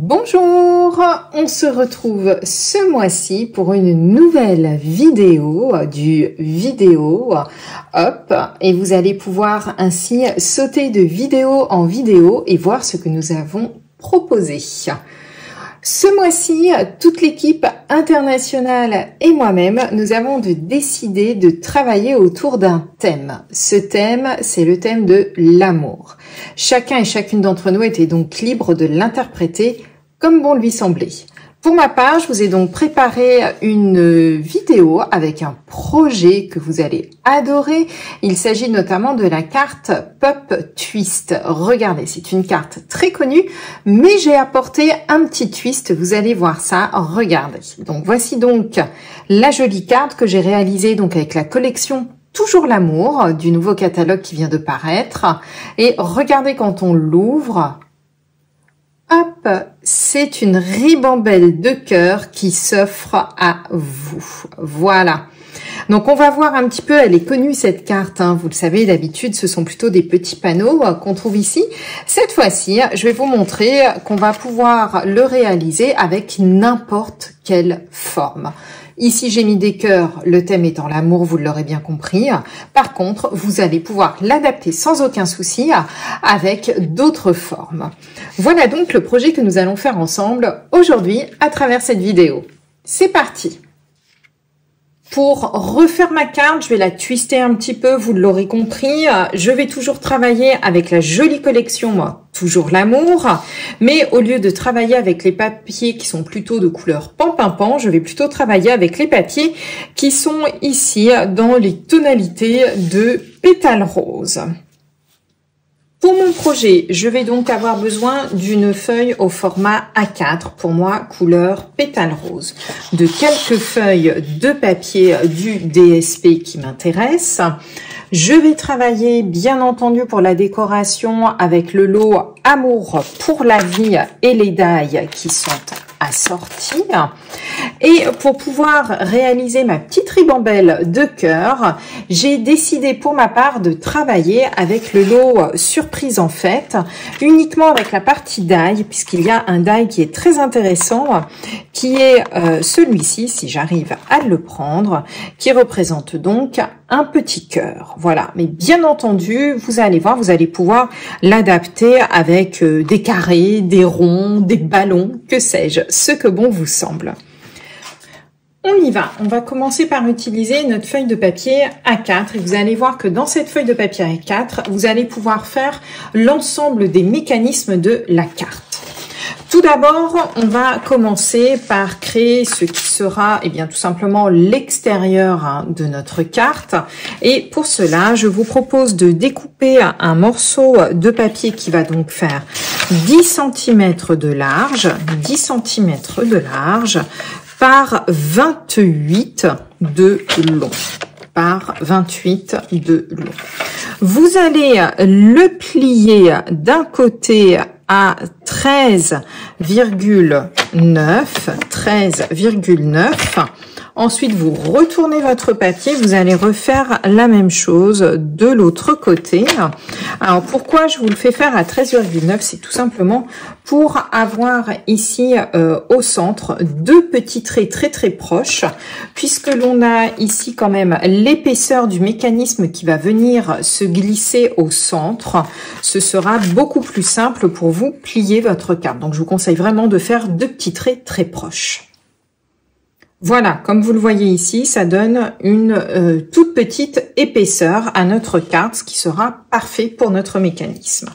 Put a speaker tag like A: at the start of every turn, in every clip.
A: Bonjour, on se retrouve ce mois-ci pour une nouvelle vidéo du vidéo hop et vous allez pouvoir ainsi sauter de vidéo en vidéo et voir ce que nous avons proposé. Ce mois-ci, toute l'équipe internationale et moi-même, nous avons décidé de travailler autour d'un thème. Ce thème, c'est le thème de l'amour. Chacun et chacune d'entre nous était donc libre de l'interpréter comme bon lui semblait. Pour ma part, je vous ai donc préparé une vidéo avec un projet que vous allez adorer. Il s'agit notamment de la carte Pop Twist. Regardez, c'est une carte très connue, mais j'ai apporté un petit twist. Vous allez voir ça. Regardez. Donc voici donc la jolie carte que j'ai réalisée donc avec la collection Toujours l'amour du nouveau catalogue qui vient de paraître. Et regardez quand on l'ouvre, Hop, c'est une ribambelle de cœur qui s'offre à vous. Voilà. Donc on va voir un petit peu, elle est connue cette carte, hein. vous le savez d'habitude ce sont plutôt des petits panneaux euh, qu'on trouve ici. Cette fois-ci, je vais vous montrer qu'on va pouvoir le réaliser avec n'importe quelle forme. Ici, j'ai mis des cœurs, le thème étant l'amour, vous l'aurez bien compris. Par contre, vous allez pouvoir l'adapter sans aucun souci avec d'autres formes. Voilà donc le projet que nous allons faire ensemble aujourd'hui à travers cette vidéo. C'est parti pour refaire ma carte, je vais la twister un petit peu, vous l'aurez compris. Je vais toujours travailler avec la jolie collection, moi, toujours l'amour. Mais au lieu de travailler avec les papiers qui sont plutôt de couleur pan je vais plutôt travailler avec les papiers qui sont ici dans les tonalités de pétales rose. Pour mon projet, je vais donc avoir besoin d'une feuille au format A4, pour moi couleur pétale rose, de quelques feuilles de papier du DSP qui m'intéressent. Je vais travailler bien entendu pour la décoration avec le lot Amour pour la vie et les dailles qui sont assorties. Et pour pouvoir réaliser ma petite ribambelle de cœur, j'ai décidé pour ma part de travailler avec le lot surprise en fait, uniquement avec la partie die, puisqu'il y a un die qui est très intéressant, qui est euh, celui-ci, si j'arrive à le prendre, qui représente donc un petit cœur. Voilà, mais bien entendu, vous allez voir, vous allez pouvoir l'adapter avec euh, des carrés, des ronds, des ballons, que sais-je, ce que bon vous semble. On y va. On va commencer par utiliser notre feuille de papier A4 et vous allez voir que dans cette feuille de papier A4, vous allez pouvoir faire l'ensemble des mécanismes de la carte. Tout d'abord, on va commencer par créer ce qui sera eh bien, tout simplement l'extérieur hein, de notre carte. Et pour cela, je vous propose de découper un morceau de papier qui va donc faire 10 cm de large, 10 cm de large, par 28 de long par 28 de long. Vous allez le plier d'un côté à 13,9, 13,9 Ensuite, vous retournez votre papier, vous allez refaire la même chose de l'autre côté. Alors, pourquoi je vous le fais faire à 13,9 C'est tout simplement pour avoir ici euh, au centre deux petits traits très très proches, puisque l'on a ici quand même l'épaisseur du mécanisme qui va venir se glisser au centre. Ce sera beaucoup plus simple pour vous plier votre carte. Donc, je vous conseille vraiment de faire deux petits traits très proches. Voilà, comme vous le voyez ici, ça donne une euh, toute petite épaisseur à notre carte, ce qui sera parfait pour notre mécanisme.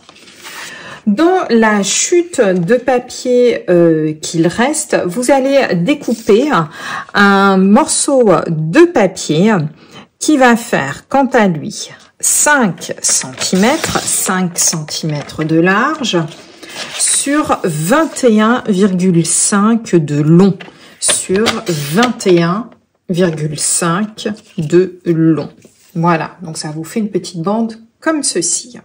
A: Dans la chute de papier euh, qu'il reste, vous allez découper un morceau de papier qui va faire, quant à lui, 5 cm, 5 cm de large sur 21,5 de long sur 21,5 de long. Voilà, donc ça vous fait une petite bande comme ceci.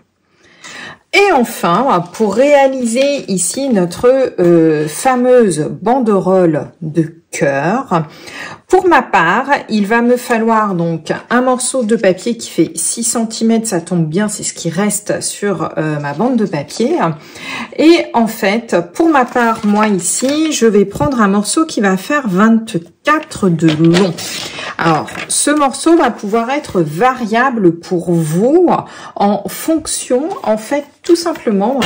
A: Et enfin, pour réaliser ici notre euh, fameuse banderole de cœur. Pour ma part, il va me falloir donc un morceau de papier qui fait 6 cm, ça tombe bien, c'est ce qui reste sur euh, ma bande de papier. Et en fait, pour ma part, moi ici, je vais prendre un morceau qui va faire 24 de long. Alors, ce morceau va pouvoir être variable pour vous en fonction, en fait, tout simplement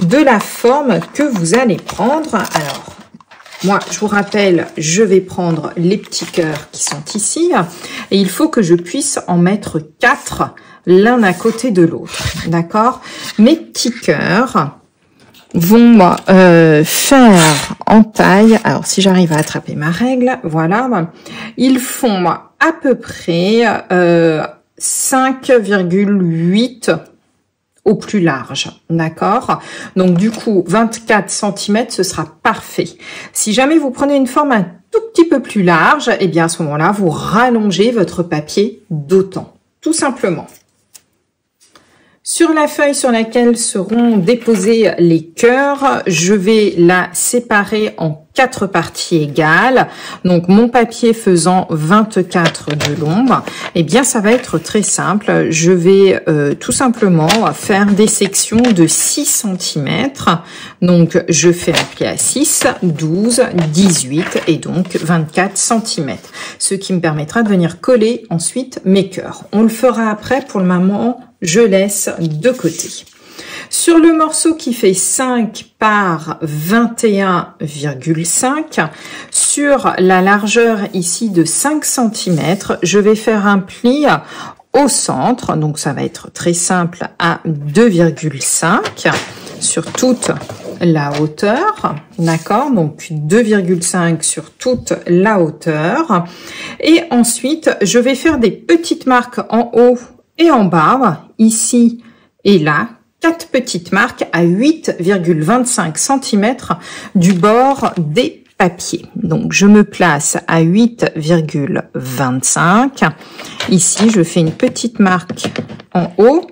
A: de la forme que vous allez prendre. Alors, moi, je vous rappelle, je vais prendre les petits cœurs qui sont ici. Et il faut que je puisse en mettre quatre l'un à côté de l'autre. D'accord? Mes petits cœurs vont euh, faire en taille, alors si j'arrive à attraper ma règle, voilà, ils font à peu près euh, 5,8 au plus large, d'accord? Donc du coup, 24 cm, ce sera parfait. Si jamais vous prenez une forme un tout petit peu plus large, eh bien à ce moment-là, vous rallongez votre papier d'autant, tout simplement. Sur la feuille sur laquelle seront déposés les cœurs, je vais la séparer en quatre parties égales. Donc mon papier faisant 24 de long, eh bien ça va être très simple. Je vais euh, tout simplement faire des sections de 6 cm. Donc je fais un pli à 6, 12, 18 et donc 24 cm. Ce qui me permettra de venir coller ensuite mes cœurs. On le fera après pour le moment je laisse de côté. Sur le morceau qui fait 5 par 21,5, sur la largeur ici de 5 cm, je vais faire un pli au centre, donc ça va être très simple, à 2,5 sur toute la hauteur, d'accord? Donc 2,5 sur toute la hauteur. Et ensuite, je vais faire des petites marques en haut et en bas, ici et là, quatre petites marques à 8,25 cm du bord des papiers. Donc, je me place à 8,25. Ici, je fais une petite marque en haut,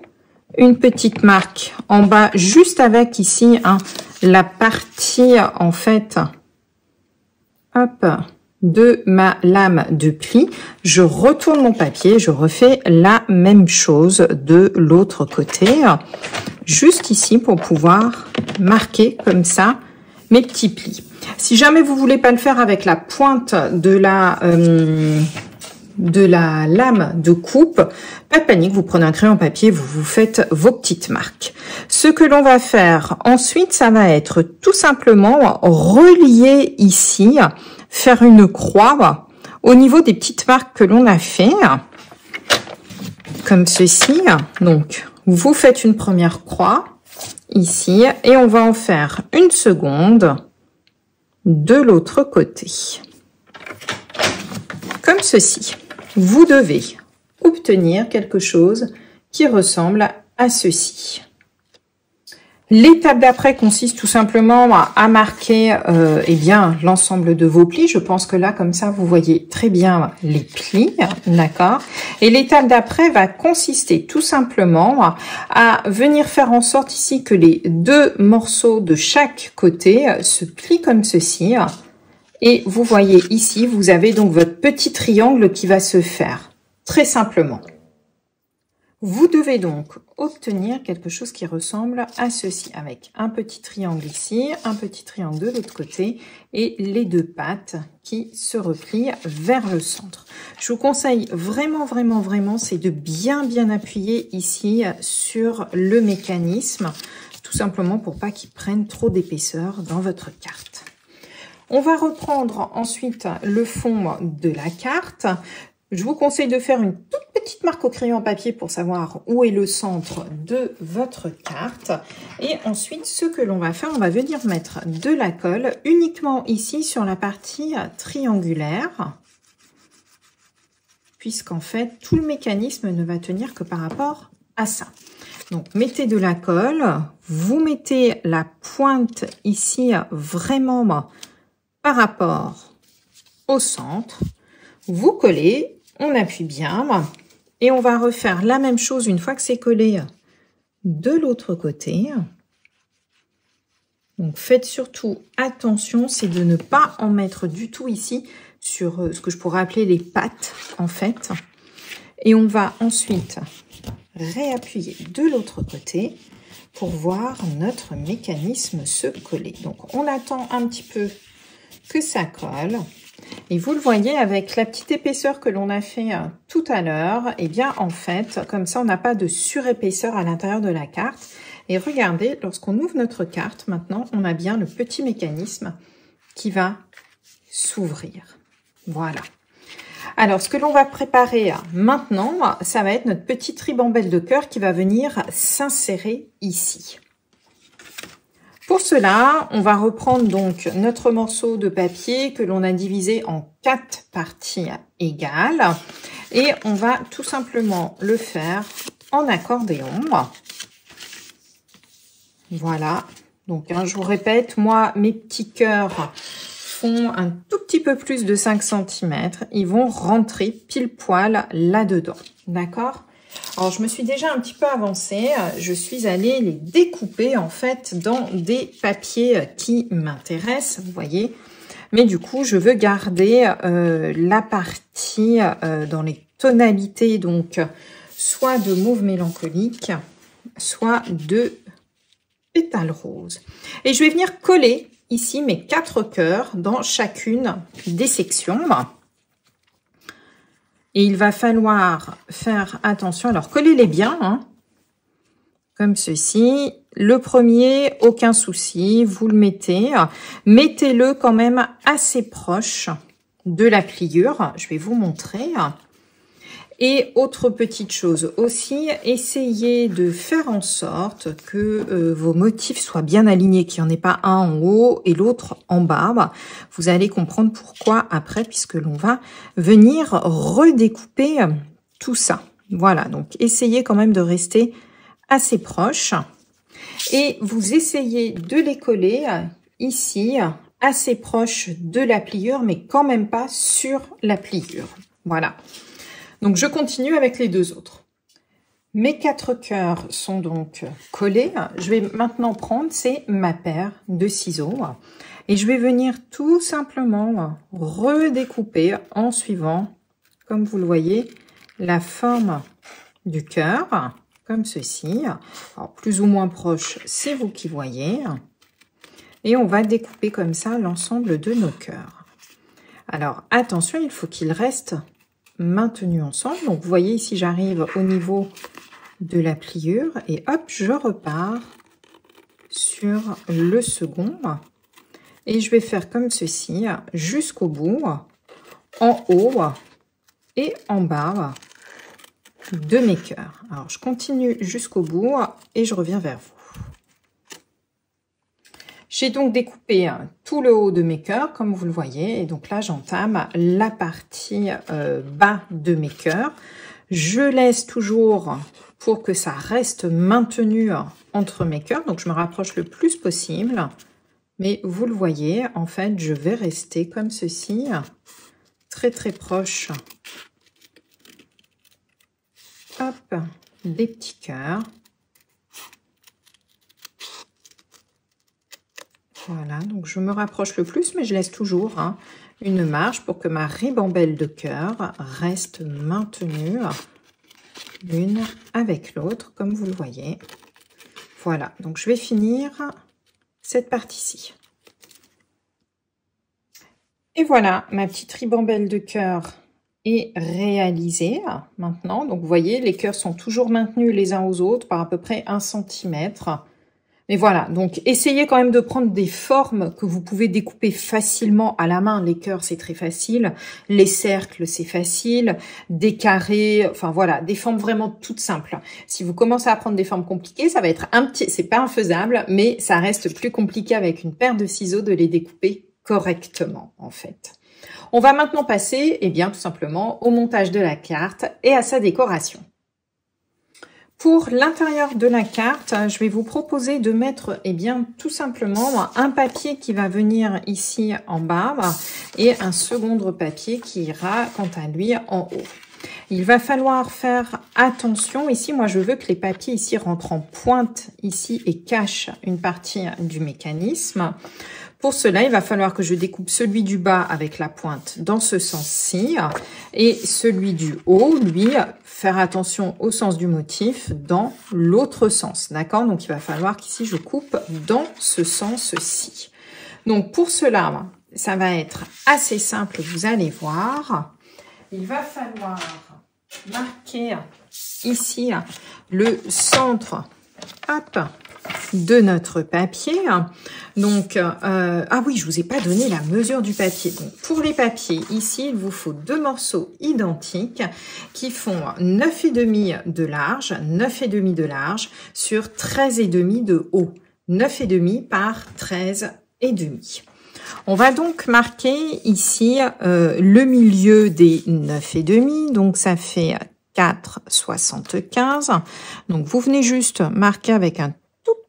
A: une petite marque en bas, juste avec ici hein, la partie, en fait, hop, de ma lame de pli, je retourne mon papier, je refais la même chose de l'autre côté, juste ici pour pouvoir marquer comme ça mes petits plis. Si jamais vous voulez pas le faire avec la pointe de la euh, de la lame de coupe, pas de panique, vous prenez un crayon papier, vous vous faites vos petites marques. Ce que l'on va faire ensuite, ça va être tout simplement relier ici faire une croix au niveau des petites marques que l'on a fait, comme ceci. Donc, vous faites une première croix ici et on va en faire une seconde de l'autre côté. Comme ceci. Vous devez obtenir quelque chose qui ressemble à ceci. L'étape d'après consiste tout simplement à marquer euh, eh bien l'ensemble de vos plis. Je pense que là, comme ça, vous voyez très bien les plis, d'accord? Et l'étape d'après va consister tout simplement à venir faire en sorte ici que les deux morceaux de chaque côté se plient comme ceci. Et vous voyez ici, vous avez donc votre petit triangle qui va se faire, très simplement. Vous devez donc obtenir quelque chose qui ressemble à ceci, avec un petit triangle ici, un petit triangle de l'autre côté et les deux pattes qui se replient vers le centre. Je vous conseille vraiment, vraiment, vraiment, c'est de bien, bien appuyer ici sur le mécanisme, tout simplement pour pas qu'il prenne trop d'épaisseur dans votre carte. On va reprendre ensuite le fond de la carte. Je vous conseille de faire une toute petite marque au crayon papier pour savoir où est le centre de votre carte. Et ensuite, ce que l'on va faire, on va venir mettre de la colle uniquement ici sur la partie triangulaire. Puisqu'en fait, tout le mécanisme ne va tenir que par rapport à ça. Donc, mettez de la colle. Vous mettez la pointe ici vraiment par rapport au centre. Vous collez on appuie bien et on va refaire la même chose une fois que c'est collé de l'autre côté. Donc faites surtout attention, c'est de ne pas en mettre du tout ici sur euh, ce que je pourrais appeler les pattes en fait. Et on va ensuite réappuyer de l'autre côté pour voir notre mécanisme se coller. Donc on attend un petit peu que ça colle. Et vous le voyez avec la petite épaisseur que l'on a fait euh, tout à l'heure, eh bien en fait, comme ça on n'a pas de surépaisseur à l'intérieur de la carte. Et regardez, lorsqu'on ouvre notre carte, maintenant on a bien le petit mécanisme qui va s'ouvrir. Voilà. Alors, ce que l'on va préparer maintenant, ça va être notre petite ribambelle de cœur qui va venir s'insérer ici. Pour cela, on va reprendre donc notre morceau de papier que l'on a divisé en quatre parties égales et on va tout simplement le faire en accordéon. Voilà. Donc, hein, je vous répète, moi, mes petits cœurs un tout petit peu plus de 5 cm, ils vont rentrer pile poil là-dedans. D'accord? Alors, je me suis déjà un petit peu avancée. Je suis allée les découper, en fait, dans des papiers qui m'intéressent, vous voyez. Mais du coup, je veux garder euh, la partie euh, dans les tonalités, donc, soit de mauve mélancolique, soit de pétale rose. Et je vais venir coller ici mes quatre cœurs dans chacune des sections. Et il va falloir faire attention. Alors, collez-les bien, hein, comme ceci. Le premier, aucun souci, vous le mettez. Mettez-le quand même assez proche de la pliure. Je vais vous montrer. Et autre petite chose aussi, essayez de faire en sorte que euh, vos motifs soient bien alignés, qu'il n'y en ait pas un en haut et l'autre en bas. Vous allez comprendre pourquoi après, puisque l'on va venir redécouper tout ça. Voilà, donc essayez quand même de rester assez proche. Et vous essayez de les coller ici, assez proche de la pliure, mais quand même pas sur la pliure. Voilà. Donc, je continue avec les deux autres. Mes quatre cœurs sont donc collés. Je vais maintenant prendre, c'est ma paire de ciseaux. Et je vais venir tout simplement redécouper en suivant, comme vous le voyez, la forme du cœur, comme ceci. Plus ou moins proche, c'est vous qui voyez. Et on va découper comme ça l'ensemble de nos cœurs. Alors, attention, il faut qu'il reste maintenus ensemble. Donc, vous voyez ici, j'arrive au niveau de la pliure et hop, je repars sur le second. Et je vais faire comme ceci jusqu'au bout, en haut et en bas de mes cœurs. Alors, je continue jusqu'au bout et je reviens vers vous. J'ai donc découpé hein, tout le haut de mes cœurs, comme vous le voyez. Et donc là, j'entame la partie euh, bas de mes cœurs. Je laisse toujours pour que ça reste maintenu entre mes cœurs. Donc, je me rapproche le plus possible. Mais vous le voyez, en fait, je vais rester comme ceci, très très proche. Hop, des petits cœurs. Voilà, donc je me rapproche le plus, mais je laisse toujours hein, une marge pour que ma ribambelle de cœur reste maintenue l'une avec l'autre, comme vous le voyez. Voilà, donc je vais finir cette partie-ci. Et voilà, ma petite ribambelle de cœur est réalisée maintenant. Donc vous voyez, les cœurs sont toujours maintenus les uns aux autres par à peu près un centimètre. Mais voilà, donc essayez quand même de prendre des formes que vous pouvez découper facilement à la main. Les cœurs, c'est très facile. Les cercles, c'est facile. Des carrés, enfin voilà, des formes vraiment toutes simples. Si vous commencez à prendre des formes compliquées, ça va être un petit, c'est pas infaisable, mais ça reste plus compliqué avec une paire de ciseaux de les découper correctement, en fait. On va maintenant passer, eh bien, tout simplement au montage de la carte et à sa décoration. Pour l'intérieur de la carte, je vais vous proposer de mettre eh bien, tout simplement un papier qui va venir ici en bas et un second papier qui ira quant à lui en haut. Il va falloir faire attention. Ici, moi, je veux que les papiers ici rentrent en pointe ici et cachent une partie du mécanisme. Pour cela, il va falloir que je découpe celui du bas avec la pointe dans ce sens-ci et celui du haut, lui, faire attention au sens du motif dans l'autre sens. D'accord? Donc, il va falloir qu'ici, je coupe dans ce sens-ci. Donc, pour cela, ça va être assez simple, vous allez voir. Il va falloir marquer ici le centre hop, de notre papier. Donc, euh, ah oui, je vous ai pas donné la mesure du papier. Donc, pour les papiers, ici, il vous faut deux morceaux identiques qui font 9,5 de large, 9,5 de large sur 13,5 de haut. 9,5 par 13,5. On va donc marquer ici euh, le milieu des 9,5, donc ça fait 4,75. Donc vous venez juste marquer avec un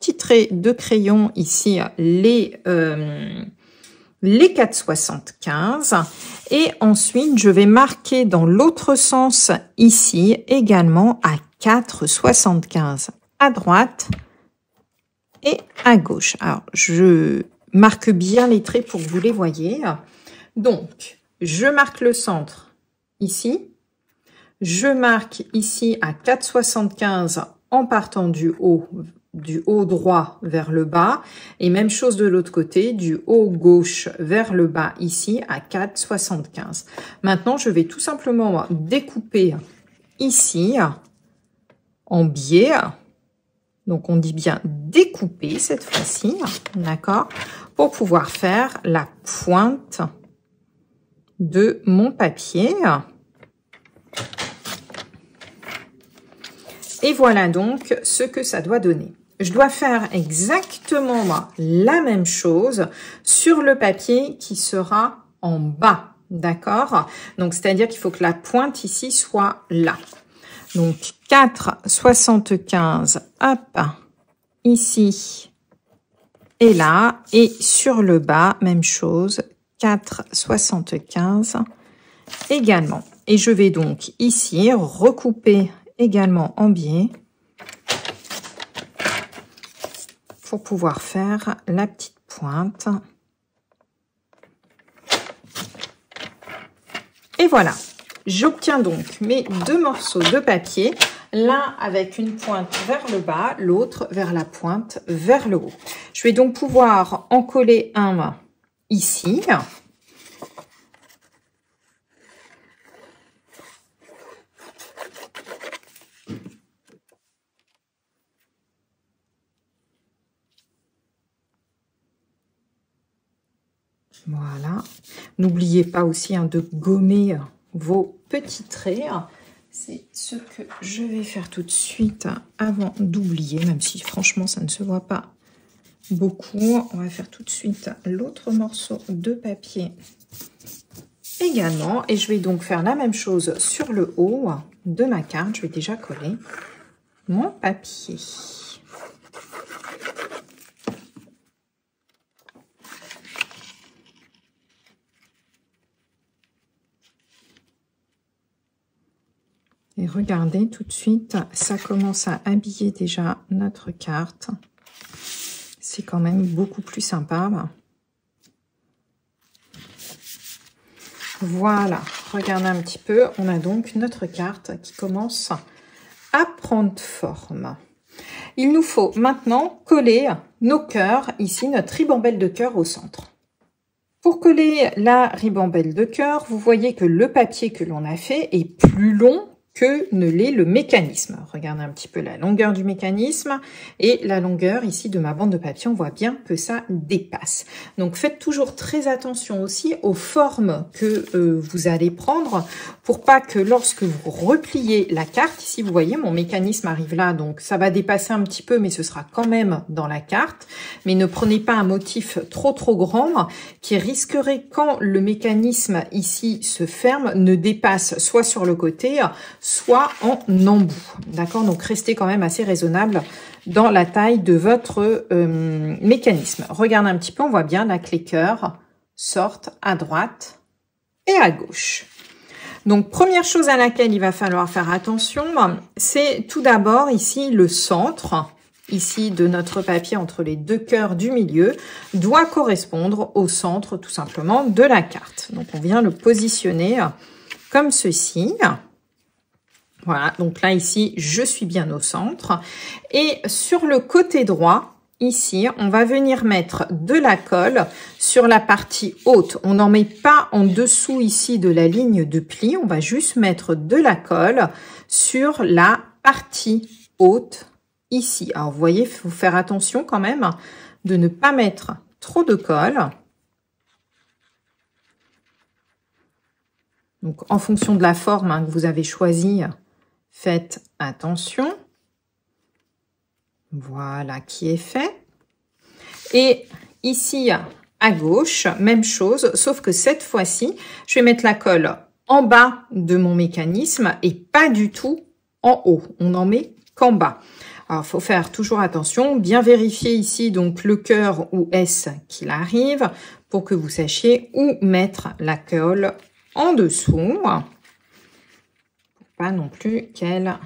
A: petit trait de crayon ici les, euh, les 4,75 et ensuite je vais marquer dans l'autre sens ici également à 4,75 à droite et à gauche. Alors je marque bien les traits pour que vous les voyez. Donc je marque le centre ici, je marque ici à 4,75 en partant du haut du haut droit vers le bas. Et même chose de l'autre côté du haut gauche vers le bas ici à 4,75 maintenant je vais tout simplement découper ici en biais. Donc on dit bien découper cette fois-ci d'accord pour pouvoir faire la pointe de mon papier. Et voilà donc ce que ça doit donner je dois faire exactement la même chose sur le papier qui sera en bas. D'accord? Donc, c'est-à-dire qu'il faut que la pointe ici soit là. Donc, 4,75, hop, ici et là. Et sur le bas, même chose, 4,75 également. Et je vais donc ici recouper également en biais pour pouvoir faire la petite pointe. Et voilà, j'obtiens donc mes deux morceaux de papier, l'un avec une pointe vers le bas, l'autre vers la pointe vers le haut. Je vais donc pouvoir en coller un ici, Voilà. N'oubliez pas aussi hein, de gommer vos petits traits. C'est ce que je vais faire tout de suite avant d'oublier, même si franchement ça ne se voit pas beaucoup. On va faire tout de suite l'autre morceau de papier également. Et je vais donc faire la même chose sur le haut de ma carte. Je vais déjà coller mon papier. Et regardez tout de suite, ça commence à habiller déjà notre carte. C'est quand même beaucoup plus sympa. Voilà, regardez un petit peu. On a donc notre carte qui commence à prendre forme. Il nous faut maintenant coller nos cœurs, ici notre ribambelle de cœur au centre. Pour coller la ribambelle de cœur, vous voyez que le papier que l'on a fait est plus long que ne l'est le mécanisme. Regardez un petit peu la longueur du mécanisme et la longueur ici de ma bande de papier, on voit bien que ça dépasse. Donc faites toujours très attention aussi aux formes que euh, vous allez prendre pour pas que lorsque vous repliez la carte, ici vous voyez mon mécanisme arrive là, donc ça va dépasser un petit peu mais ce sera quand même dans la carte. Mais ne prenez pas un motif trop trop grand qui risquerait quand le mécanisme ici se ferme ne dépasse soit sur le côté, soit en embout. D'accord? Donc, restez quand même assez raisonnable dans la taille de votre euh, mécanisme. Regardez un petit peu, on voit bien la clé cœur sorte à droite et à gauche. Donc, première chose à laquelle il va falloir faire attention, c'est tout d'abord ici le centre, ici de notre papier entre les deux cœurs du milieu, doit correspondre au centre tout simplement de la carte. Donc, on vient le positionner comme ceci. Voilà, donc là, ici, je suis bien au centre. Et sur le côté droit, ici, on va venir mettre de la colle sur la partie haute. On n'en met pas en dessous ici de la ligne de pli. On va juste mettre de la colle sur la partie haute ici. Alors, vous voyez, il faut faire attention quand même de ne pas mettre trop de colle. Donc, en fonction de la forme hein, que vous avez choisie, Faites attention. Voilà qui est fait. Et ici, à gauche, même chose, sauf que cette fois-ci, je vais mettre la colle en bas de mon mécanisme et pas du tout en haut. On n'en met qu'en bas. Alors, faut faire toujours attention, bien vérifier ici donc le cœur ou S qu'il arrive pour que vous sachiez où mettre la colle en dessous pas non plus qu'elle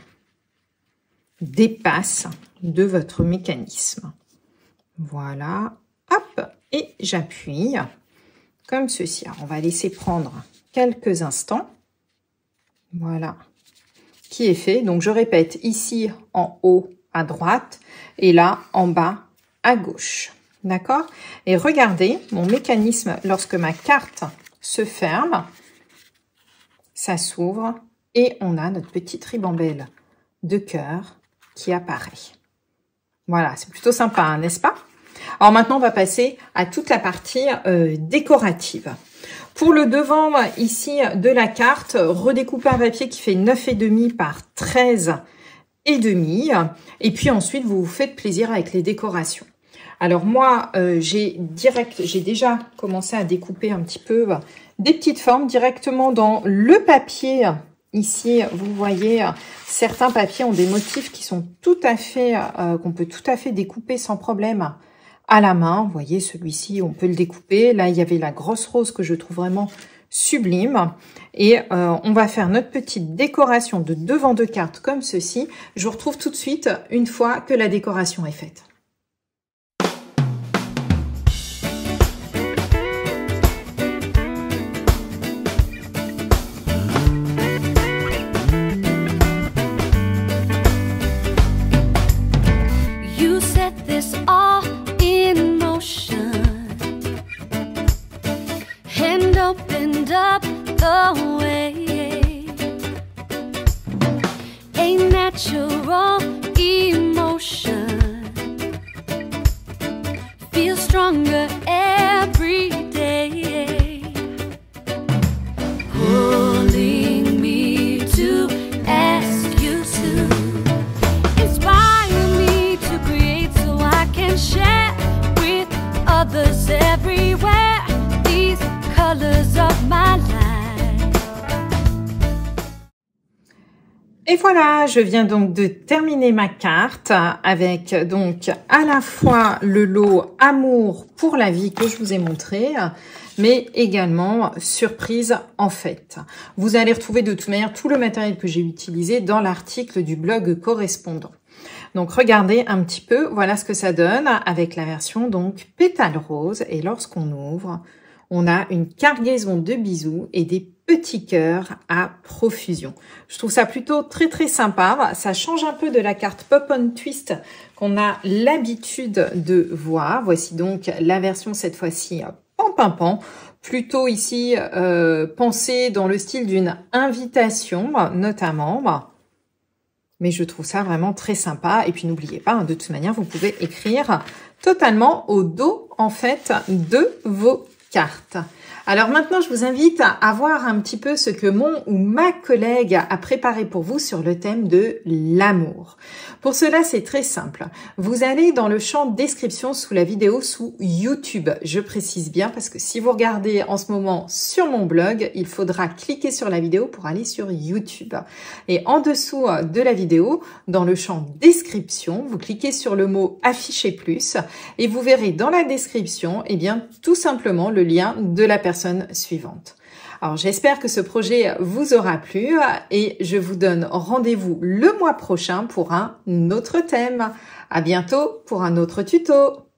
A: dépasse de votre mécanisme. Voilà, hop, et j'appuie comme ceci. on va laisser prendre quelques instants. Voilà, qui est fait. Donc, je répète ici en haut à droite et là en bas à gauche. D'accord? Et regardez, mon mécanisme, lorsque ma carte se ferme, ça s'ouvre et on a notre petite ribambelle de cœur qui apparaît. Voilà, c'est plutôt sympa, hein, n'est-ce pas? Alors maintenant, on va passer à toute la partie euh, décorative. Pour le devant ici de la carte, redécoupez un papier qui fait 9,5 par 13 et demi. Et puis ensuite, vous vous faites plaisir avec les décorations. Alors moi, euh, j'ai direct, j'ai déjà commencé à découper un petit peu des petites formes directement dans le papier Ici, vous voyez, certains papiers ont des motifs qui sont tout à fait, euh, qu'on peut tout à fait découper sans problème à la main. Vous voyez, celui-ci, on peut le découper. Là, il y avait la grosse rose que je trouve vraiment sublime. Et euh, on va faire notre petite décoration de devant de cartes comme ceci. Je vous retrouve tout de suite une fois que la décoration est faite. opened up the way. A natural emotion feels stronger. Et voilà, je viens donc de terminer ma carte avec donc à la fois le lot Amour pour la vie que je vous ai montré, mais également Surprise en fait. Vous allez retrouver de toute manière tout le matériel que j'ai utilisé dans l'article du blog correspondant. Donc regardez un petit peu, voilà ce que ça donne avec la version donc pétale rose et lorsqu'on ouvre, on a une cargaison de bisous et des petits cœurs à profusion. Je trouve ça plutôt très très sympa. Ça change un peu de la carte Pop on Twist qu'on a l'habitude de voir. Voici donc la version cette fois-ci pan pan. Plutôt ici euh, pensée dans le style d'une invitation notamment. Mais je trouve ça vraiment très sympa. Et puis n'oubliez pas, hein, de toute manière, vous pouvez écrire totalement au dos en fait de vos cartes. Alors maintenant, je vous invite à voir un petit peu ce que mon ou ma collègue a préparé pour vous sur le thème de l'amour. Pour cela, c'est très simple. Vous allez dans le champ description sous la vidéo sous YouTube. Je précise bien parce que si vous regardez en ce moment sur mon blog, il faudra cliquer sur la vidéo pour aller sur YouTube. Et en dessous de la vidéo, dans le champ description, vous cliquez sur le mot afficher plus et vous verrez dans la description, eh bien, tout simplement le lien de la Alors j'espère que ce projet vous aura plu et je vous donne rendez-vous le mois prochain pour un autre thème. À bientôt pour un autre tuto.